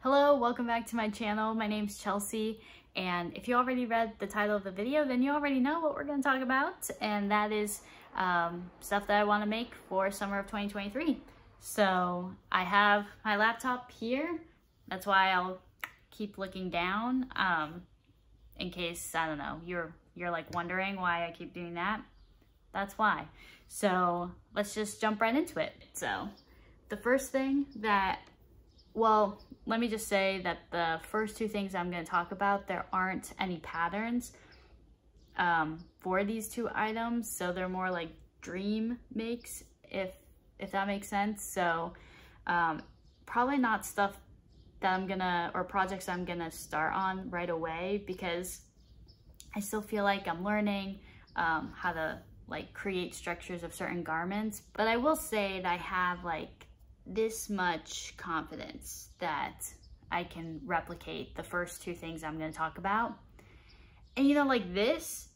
Hello, welcome back to my channel. My name's Chelsea, and if you already read the title of the video, then you already know what we're going to talk about, and that is um, stuff that I want to make for summer of 2023. So I have my laptop here. That's why I'll keep looking down um, in case, I don't know, you're, you're like wondering why I keep doing that. That's why. So let's just jump right into it. So the first thing that well, let me just say that the first two things I'm going to talk about, there aren't any patterns um, for these two items. So they're more like dream makes, if, if that makes sense. So um, probably not stuff that I'm gonna, or projects I'm gonna start on right away because I still feel like I'm learning um, how to like create structures of certain garments. But I will say that I have like this much confidence that I can replicate the first two things I'm going to talk about. And you know, like this,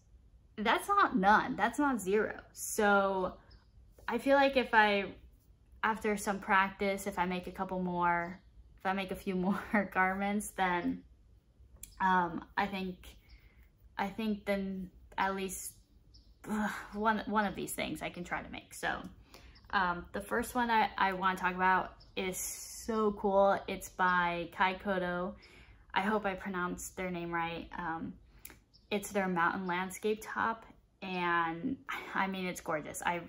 that's not none, that's not zero. So I feel like if I, after some practice, if I make a couple more, if I make a few more garments, then um, I think, I think then at least ugh, one, one of these things I can try to make. So um, the first one I, I want to talk about is so cool. It's by Kai Kotto. I hope I pronounced their name right. Um, it's their mountain landscape top and I mean it's gorgeous. I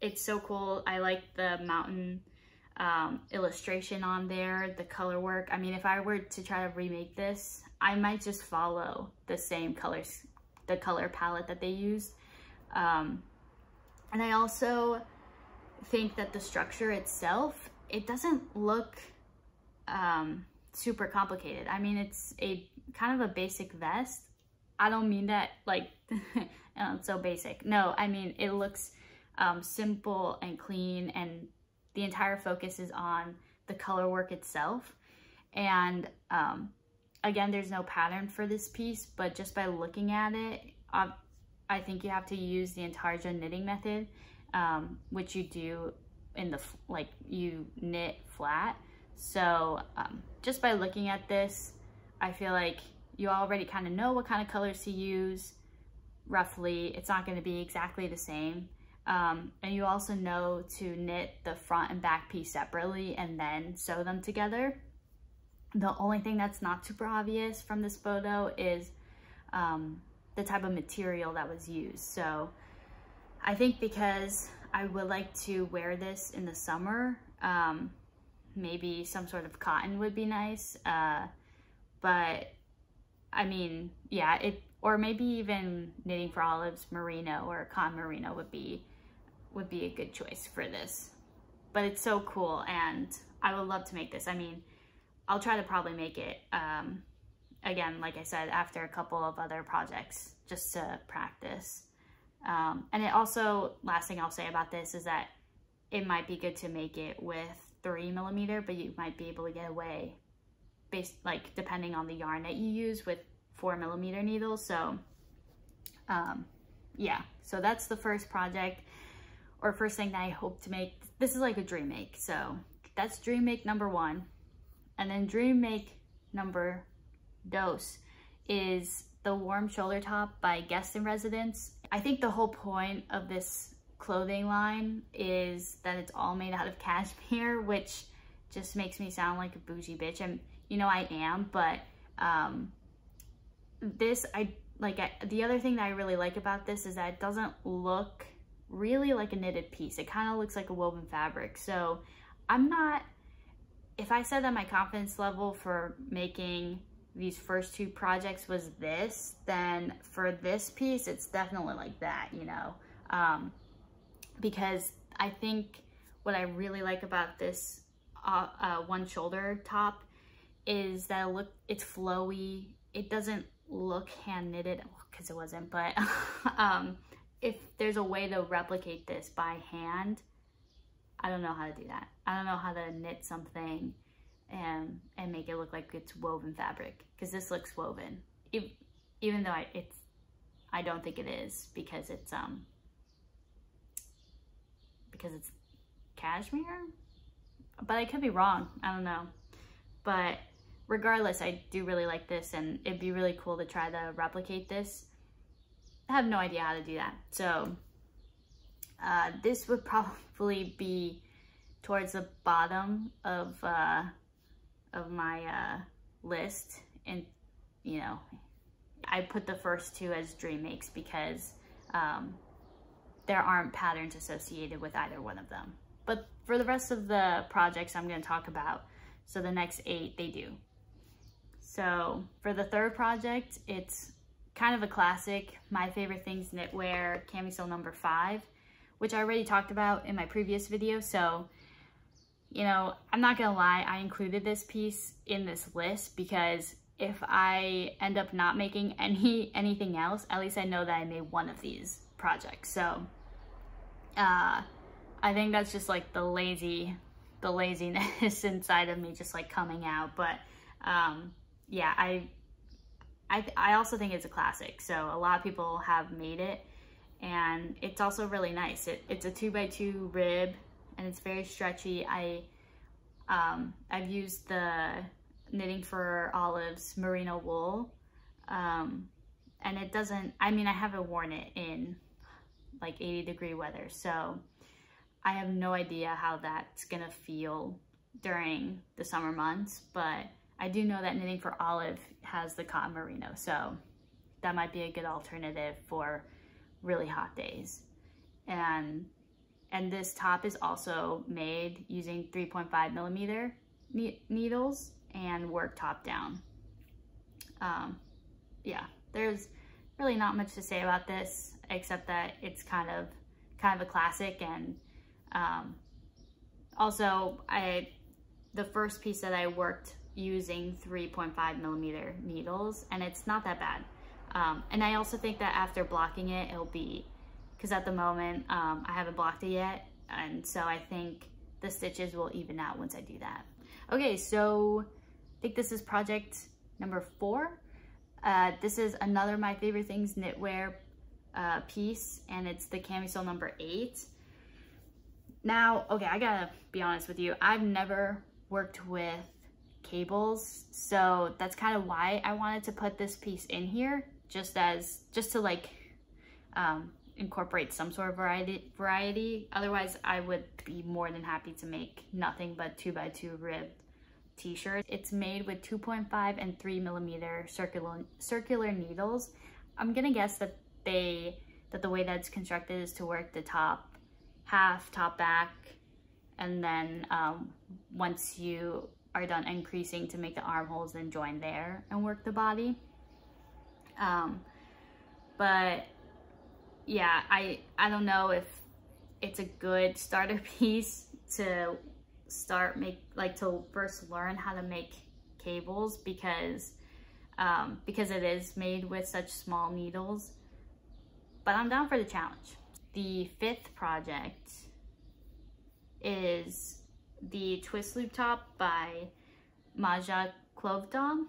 it's so cool. I like the mountain um, illustration on there, the color work. I mean, if I were to try to remake this, I might just follow the same colors, the color palette that they used. Um, and I also think that the structure itself, it doesn't look um, super complicated. I mean, it's a kind of a basic vest. I don't mean that like, so basic. No, I mean, it looks um, simple and clean and the entire focus is on the color work itself. And um, again, there's no pattern for this piece, but just by looking at it, I, I think you have to use the Intarsia knitting method um, which you do in the, like you knit flat. So um, just by looking at this, I feel like you already kind of know what kind of colors to use roughly. It's not going to be exactly the same. Um, and you also know to knit the front and back piece separately and then sew them together. The only thing that's not super obvious from this photo is um, the type of material that was used. So I think because I would like to wear this in the summer, um, maybe some sort of cotton would be nice. Uh, but I mean, yeah, it, or maybe even knitting for olives merino or cotton merino would be, would be a good choice for this. But it's so cool and I would love to make this. I mean, I'll try to probably make it, um, again, like I said, after a couple of other projects just to practice. Um, and it also, last thing I'll say about this is that it might be good to make it with three millimeter, but you might be able to get away based like depending on the yarn that you use with four millimeter needles. So um, yeah, so that's the first project or first thing that I hope to make. This is like a dream make. So that's dream make number one. And then dream make number dos is the warm shoulder top by Guest in Residence. I think the whole point of this clothing line is that it's all made out of cashmere, which just makes me sound like a bougie bitch. And you know I am, but um, this, I like I, the other thing that I really like about this is that it doesn't look really like a knitted piece. It kind of looks like a woven fabric. So I'm not, if I said that my confidence level for making these first two projects was this, then for this piece, it's definitely like that, you know? Um, because I think what I really like about this uh, uh, one shoulder top is that it look it's flowy. It doesn't look hand knitted because it wasn't, but um, if there's a way to replicate this by hand, I don't know how to do that. I don't know how to knit something and and make it look like it's woven fabric because this looks woven even though I, it's I don't think it is because it's um because it's cashmere but I could be wrong I don't know But regardless, I do really like this and it'd be really cool to try to replicate this. I have no idea how to do that. So uh, this would probably be towards the bottom of uh, of my uh, list. And, you know, I put the first two as dream makes because um, there aren't patterns associated with either one of them. But for the rest of the projects I'm going to talk about, so the next eight, they do. So for the third project, it's kind of a classic, My Favorite Things Knitwear camisole number five, which I already talked about in my previous video. So, you know, I'm not gonna lie, I included this piece in this list because if I end up not making any anything else, at least I know that I made one of these projects. So, uh, I think that's just like the lazy, the laziness inside of me just like coming out. But um, yeah, I, I, I also think it's a classic. So a lot of people have made it and it's also really nice. It, it's a two by two rib and it's very stretchy. I, um, I've used the Knitting for Olives merino wool. Um, and it doesn't, I mean, I haven't worn it in like 80 degree weather. So I have no idea how that's gonna feel during the summer months, but I do know that Knitting for Olive has the cotton merino, so that might be a good alternative for really hot days. And and this top is also made using 3.5 millimeter needles and work top down. Um, yeah, there's really not much to say about this except that it's kind of kind of a classic and um, also, I the first piece that I worked using 3.5 millimeter needles, and it's not that bad. Um, and I also think that after blocking it, it'll be, because at the moment, um, I haven't blocked it yet, and so I think the stitches will even out once I do that. Okay, so I think this is project number four. Uh, this is another My Favorite Things knitwear uh, piece, and it's the camisole number eight. Now, okay, I gotta be honest with you. I've never worked with cables, so that's kind of why I wanted to put this piece in here, just as, just to like um, incorporate some sort of variety, variety. Otherwise, I would be more than happy to make nothing but two by two ribbed t-shirt. It's made with 2.5 and 3 millimeter circular, circular needles. I'm gonna guess that they, that the way that's constructed is to work the top half, top back, and then um, once you are done increasing to make the armholes, then join there and work the body. Um, but yeah, I, I don't know if it's a good starter piece to start make, like to first learn how to make cables because, um, because it is made with such small needles, but I'm down for the challenge. The fifth project is the Twist Loop Top by Maja Klovdom.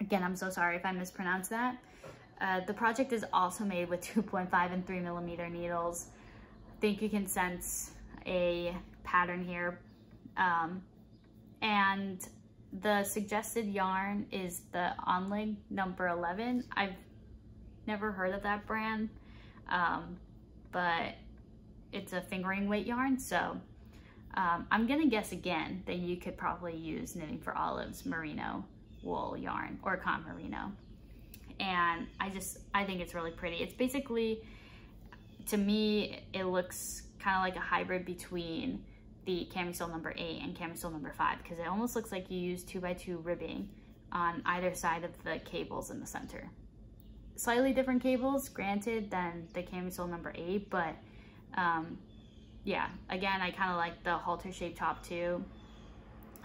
Again, I'm so sorry if I mispronounced that. Uh, the project is also made with 2.5 and 3 millimeter needles. I think you can sense a pattern here. Um, and the suggested yarn is the Onling number 11. I've never heard of that brand. Um, but it's a fingering weight yarn. So um, I'm gonna guess again that you could probably use Knitting for Olives merino wool yarn or con merino. And I just, I think it's really pretty. It's basically, to me, it looks kind of like a hybrid between the camisole number eight and camisole number five because it almost looks like you use two by two ribbing on either side of the cables in the center slightly different cables, granted, than the camisole number eight, but um, yeah, again, I kind of like the halter shape top too.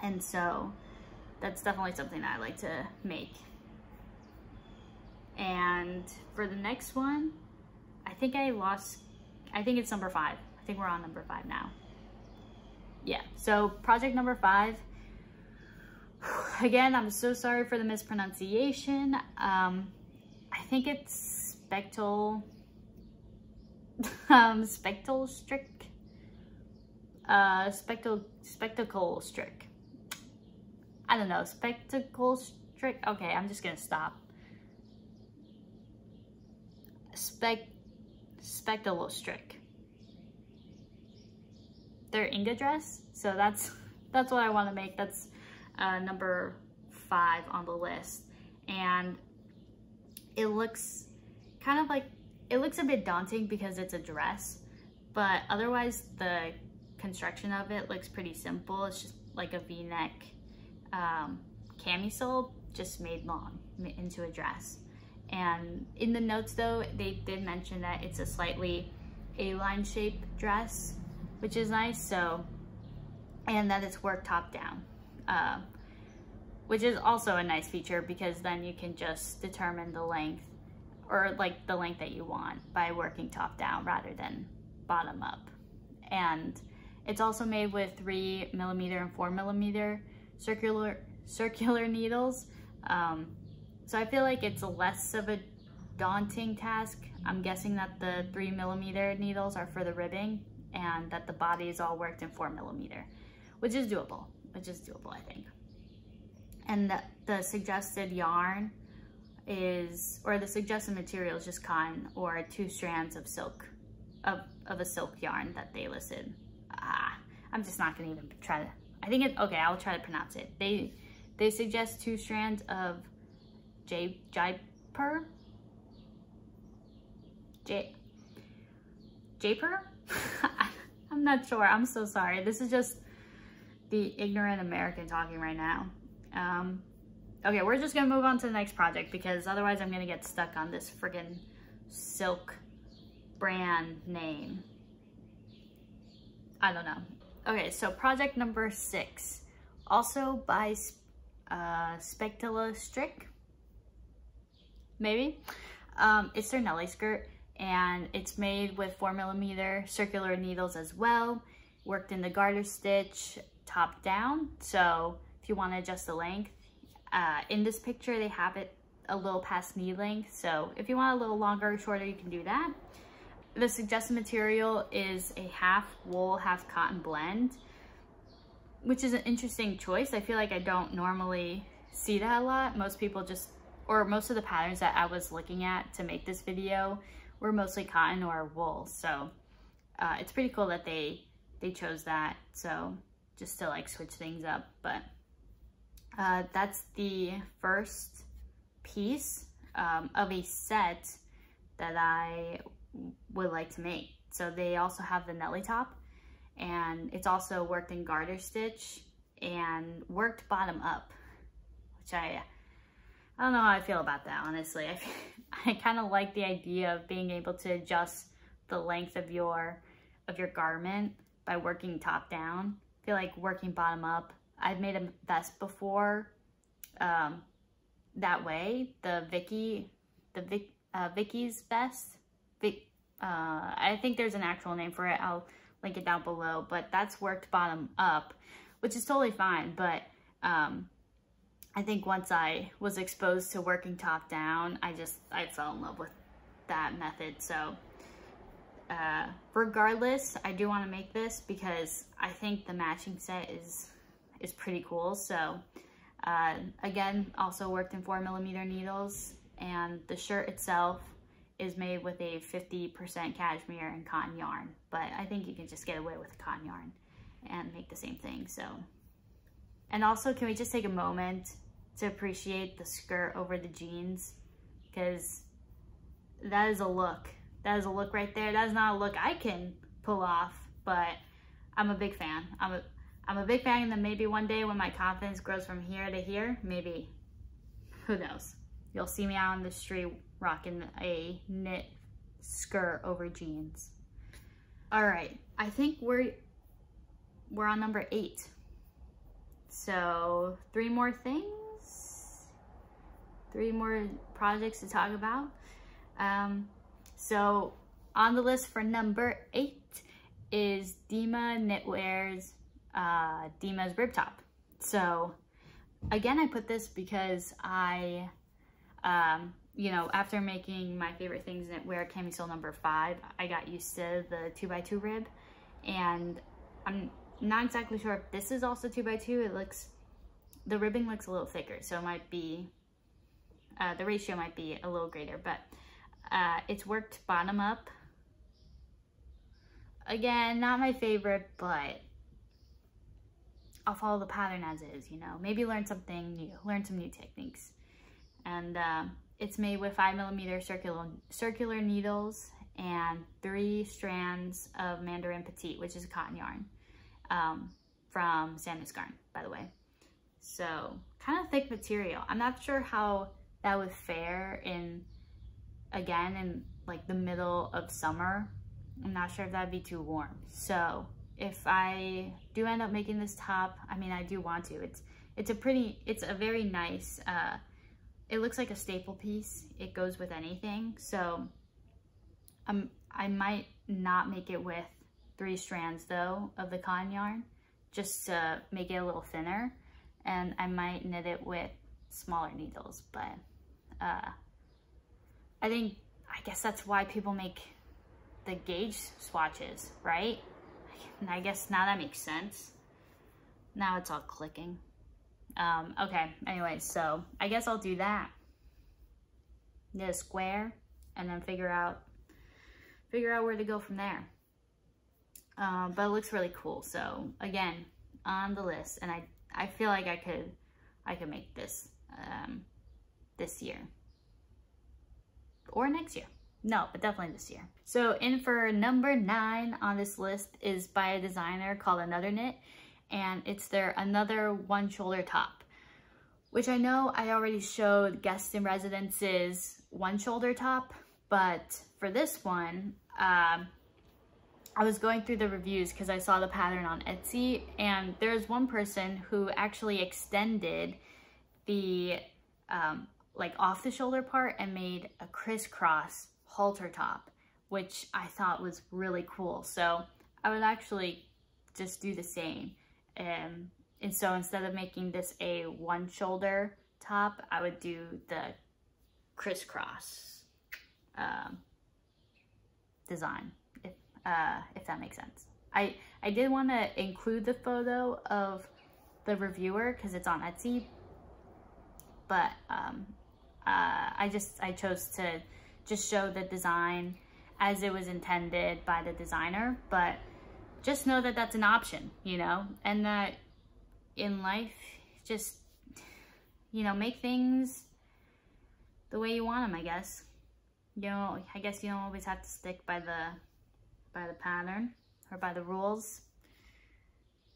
And so that's definitely something I like to make. And for the next one, I think I lost, I think it's number five. I think we're on number five now. Yeah, so project number five. Again, I'm so sorry for the mispronunciation. Um, I think it's spectral, um, spectral strict uh, spectacle, spectacle strick. I I don't know, spectacle strict. Okay, I'm just gonna stop. Spec, spectacle strick. Their Inga dress. So that's, that's what I wanna make. That's uh, number five on the list. And it looks kind of like, it looks a bit daunting because it's a dress, but otherwise the construction of it looks pretty simple. It's just like a v-neck um, camisole just made long into a dress. And in the notes though, they did mention that it's a slightly A-line shaped dress, which is nice. So, and that it's worked top down, uh, which is also a nice feature because then you can just determine the length or like the length that you want by working top down rather than bottom up. And it's also made with three millimeter and four millimeter circular circular needles. Um, so I feel like it's less of a daunting task. I'm guessing that the three millimeter needles are for the ribbing and that the body is all worked in four millimeter, which is doable, which is doable, I think. And the, the suggested yarn is, or the suggested material is just cotton or two strands of silk, of, of a silk yarn that they listed. Ah, I'm just not gonna even try to, I think it, okay, I'll try to pronounce it. They, they suggest two strands of J, Jaipur? J, Jaipur? I'm not sure, I'm so sorry. This is just the ignorant American talking right now. Um, okay, we're just gonna move on to the next project because otherwise I'm gonna get stuck on this friggin' silk brand name. I don't know. Okay, so project number six, also by uh, Strick, maybe. Um, it's their Nellie skirt and it's made with four millimeter circular needles as well. Worked in the garter stitch top down. So if you want to adjust the length, uh, in this picture they have it a little past knee length. So if you want a little longer or shorter, you can do that. The suggested material is a half wool, half cotton blend, which is an interesting choice. I feel like I don't normally see that a lot. Most people just, or most of the patterns that I was looking at to make this video were mostly cotton or wool. So uh, it's pretty cool that they, they chose that. So just to like switch things up, but uh, that's the first piece um, of a set that I would like to make. So they also have the Nellie top and it's also worked in garter stitch and worked bottom up, which I, I don't know how I feel about that, honestly. I, I kind of like the idea of being able to adjust the length of your, of your garment by working top down. I feel like working bottom up. I've made a vest before um, that way. The Vicky, the Vic, uh, Vicky's vest, Vic, uh, I think there's an actual name for it. I'll link it down below, but that's worked bottom up, which is totally fine. But um, I think once I was exposed to working top down, I just, I fell in love with that method. So uh, regardless, I do want to make this because I think the matching set is, is pretty cool. So uh, again, also worked in four millimeter needles and the shirt itself is made with a 50% cashmere and cotton yarn, but I think you can just get away with cotton yarn and make the same thing, so. And also, can we just take a moment to appreciate the skirt over the jeans? Because that is a look. That is a look right there. That is not a look I can pull off, but I'm a big fan. I'm a, I'm a big fan, and then maybe one day when my confidence grows from here to here, maybe, who knows? You'll see me out on the street rocking a knit skirt over jeans. All right, I think we're we're on number eight. So three more things, three more projects to talk about. Um, so on the list for number eight is Deima Knitwear's uh, Deima's rib top. So again, I put this because I um, you know, after making my favorite things knitwear camisole number five, I got used to the two by two rib and I'm not exactly sure if this is also two by two. It looks the ribbing looks a little thicker, so it might be, uh, the ratio might be a little greater, but uh, it's worked bottom up. Again, not my favorite, but I'll follow the pattern as is, you know. Maybe learn something new, learn some new techniques. And uh, it's made with five millimeter circular, circular needles and three strands of Mandarin Petite, which is a cotton yarn um, from Sandnes Garn, by the way. So kind of thick material. I'm not sure how that would fair in, again, in like the middle of summer. I'm not sure if that'd be too warm. So if I do end up making this top, I mean, I do want to. It's it's a pretty, it's a very nice, uh, it looks like a staple piece. It goes with anything. So um, I might not make it with three strands though of the cotton yarn just to make it a little thinner and I might knit it with smaller needles but uh, I think I guess that's why people make the gauge swatches right and I guess now that makes sense now it's all clicking um, okay anyway so I guess I'll do that knit a square and then figure out figure out where to go from there. Um, but it looks really cool. So again, on the list, and I I feel like I could I could make this um, this year or next year. No, but definitely this year. So in for number nine on this list is by a designer called Another Knit, and it's their Another One Shoulder Top, which I know I already showed guests in Residence's One Shoulder Top, but for this one, um, I was going through the reviews because I saw the pattern on Etsy and there's one person who actually extended the um, like off the shoulder part and made a crisscross halter top, which I thought was really cool. So I would actually just do the same. Um, and so instead of making this a one shoulder top, I would do the crisscross um, design, if, uh, if that makes sense. I, I did want to include the photo of the reviewer because it's on Etsy, but um, uh, I just, I chose to just show the design as it was intended by the designer, but just know that that's an option, you know, and that in life, just, you know, make things the way you want them, I guess you know, I guess you don't always have to stick by the by the pattern or by the rules.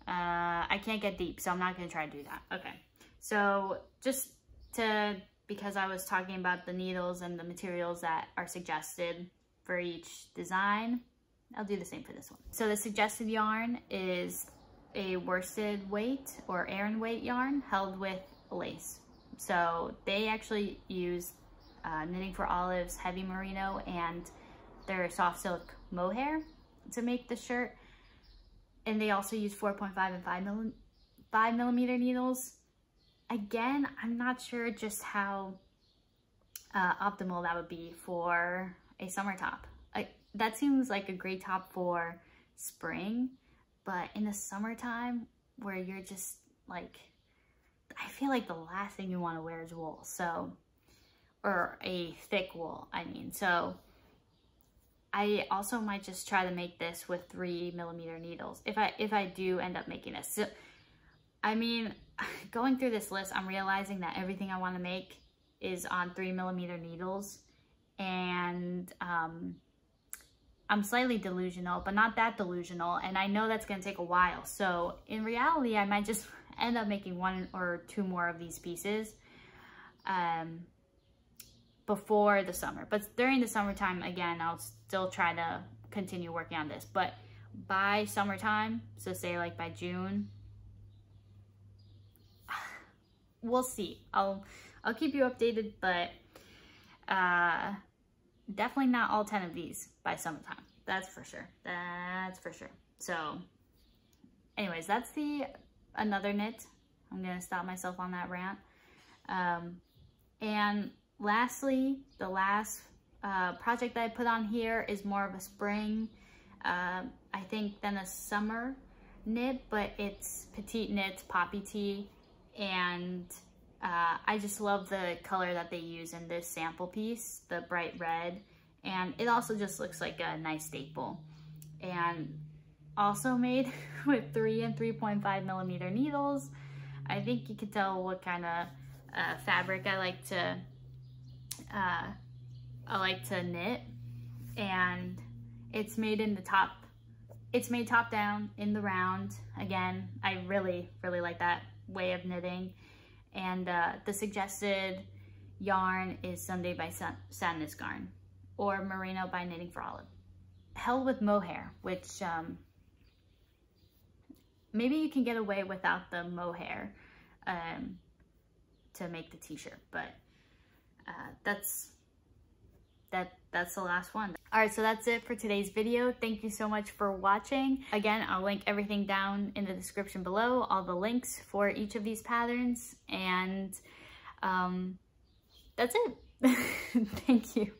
Uh, I can't get deep, so I'm not gonna try to do that. Okay, so just to, because I was talking about the needles and the materials that are suggested for each design, I'll do the same for this one. So the suggested yarn is a worsted weight or Aran weight yarn held with lace. So they actually use uh, Knitting for Olives Heavy Merino and their soft silk mohair to make the shirt. And they also use 4.5 and 5, milli 5 millimeter needles. Again, I'm not sure just how uh, optimal that would be for a summer top. I, that seems like a great top for spring, but in the summertime where you're just like, I feel like the last thing you want to wear is wool. So or a thick wool, I mean. So I also might just try to make this with three millimeter needles if I if I do end up making this. So, I mean, going through this list, I'm realizing that everything I want to make is on three millimeter needles, and um, I'm slightly delusional, but not that delusional, and I know that's going to take a while. So in reality, I might just end up making one or two more of these pieces. Um, before the summer. But during the summertime, again, I'll still try to continue working on this. But by summertime, so say like by June, we'll see. I'll I'll keep you updated, but uh, definitely not all 10 of these by summertime. That's for sure. That's for sure. So anyways, that's the another knit. I'm going to stop myself on that rant. Um, and lastly, the last uh, project that I put on here is more of a spring, uh, I think, than a summer knit, but it's Petite Knits Poppy Tee and uh, I just love the color that they use in this sample piece, the bright red. And it also just looks like a nice staple. And also made with 3 and 3.5 millimeter needles. I think you can tell what kind of uh, fabric I like to uh, I like to knit and it's made in the top it's made top down in the round again I really really like that way of knitting. And uh, the suggested yarn is Sunday by Sandnes Garn or Merino by Knitting for Olive. Held with mohair which um, maybe you can get away without the mohair um, to make the t-shirt but uh, that's that that's the last one. All right, so that's it for today's video. Thank you so much for watching. Again, I'll link everything down in the description below, all the links for each of these patterns, and um, that's it. Thank you.